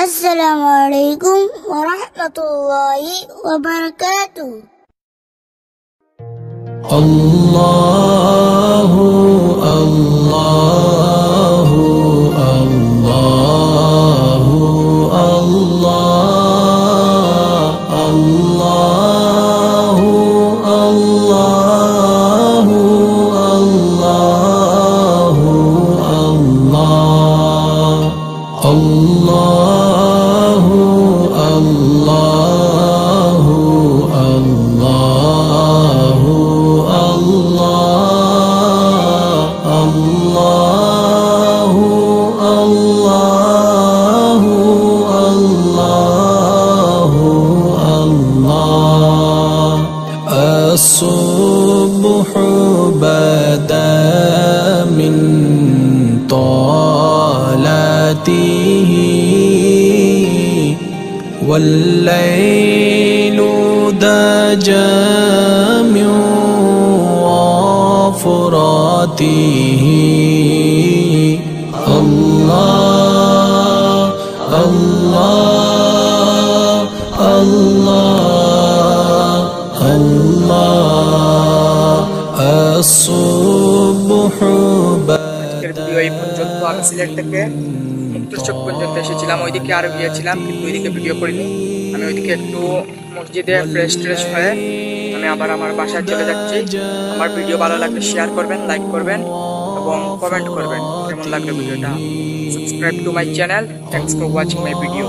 السلام عليكم ورحمة الله وبركاته. الله بدا من طالته والليل دجى وفراته الله الله আমি সিলেট থেকে পর্যন্ত এসেছিলাম, ওইদিকে আরও গিয়েছিলাম, কিন্তু ওইদিকে ভিডিও করিনি। আমি ওইদিকে একটু মসজিদে ফ্রেশ ট্রেশ হয়ে আমি আবার আমার বাসায় চলে যাচ্ছি। আমার ভিডিও ভালো লাগলে শেয়ার করবেন লাইক করবেন এবং কমেন্ট করবেন কেমন লাগল ভিডিওটা subscribe to my channel thanks for watching my video